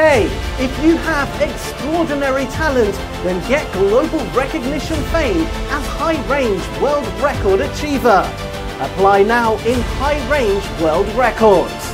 Hey, if you have extraordinary talent, then get global recognition fame as High Range World Record Achiever. Apply now in High Range World Records.